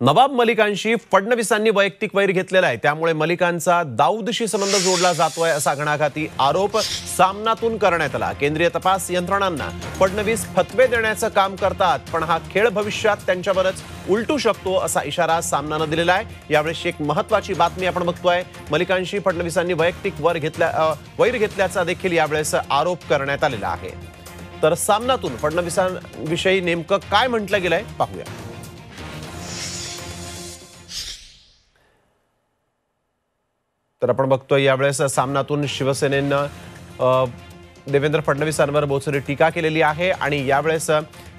नवाब मलिकांशी फडणवीसांनी वैयक्तिक वैर घेतलेला आहे. त्यामुळे मलिकांचा दाऊदशी संबंध जोडला जातोय असा घणाघाती आरोप सामनातून करण्यात आला. केंद्रीय तपास यंत्रणांना फडणवीस फतवे देण्याचं काम करतात पण हा खेळ भविष्यात त्यांच्यावरच उलटू शकतो असा इशारा सामनानं दिलेला आहे. यावेळेस एक महत्वाची बातमी आपण बघतोय. मलिकांशी फडणवीसांनी वैयक्तिक वर घेतल्या वैर घेतल्याचा देखील यावेळेस आरोप करण्यात आलेला आहे. तर सामनातून फडणवीसांविषयी नेमकं काय म्हटलं गेलंय पाहूया. तर आपण बघतोय यावेळेस सामनातून शिवसेनेनं देवेंद्र फडणवीसांवर बोचरी टीका केलेली आहे आणि यावेळेस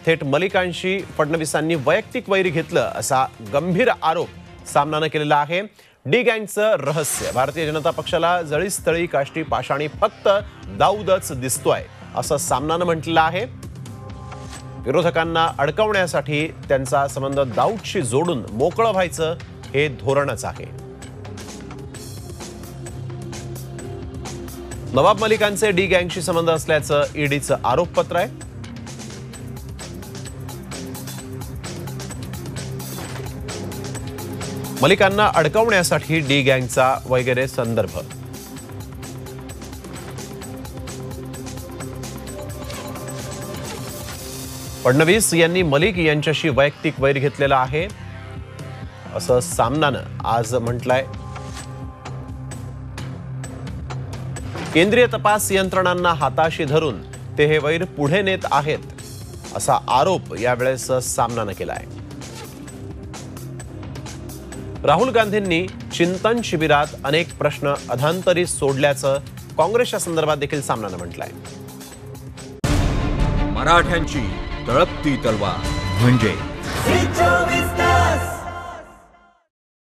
थेट मलिकांशी फडणवीसांनी वैयक्तिक वैरी घेतलं असा गंभीर आरोप सामनानं केलेला आहे. डी गँगचं रहस्य भारतीय जनता पक्षाला जळीस्थळी काष्टी पाषाणी फक्त दाऊदच दिसतोय असं सामनानं म्हटलेलं आहे. विरोधकांना अडकवण्यासाठी त्यांचा संबंध दाऊदशी जोडून मोकळं व्हायचं हे धोरणच आहे. नवाब मलिकांचे डी गँगशी संबंध असल्याचं ईडीचं आरोपपत्र आहे. मलिकांना अडकवण्यासाठी डी गँगचा वगैरे संदर्भ. फडणवीस यांनी मलिक यांच्याशी वैयक्तिक वैर घेतलेला आहे. असं सामनानं आज म्हटलंय. केंद्रीय तपास यंत्रणांना हाताशी धरून ते हे वैर पुढे नेत आहेत असा आरोप यावेळेस सामनानं आहे राहुल गांधींनी चिंतन शिबिरात अनेक प्रश्न अधांतरी सोडल्याचं काँग्रेसच्या संदर्भात देखील सामनानं म्हटलंय. मराठ्यांची तळपती तलवार म्हणजे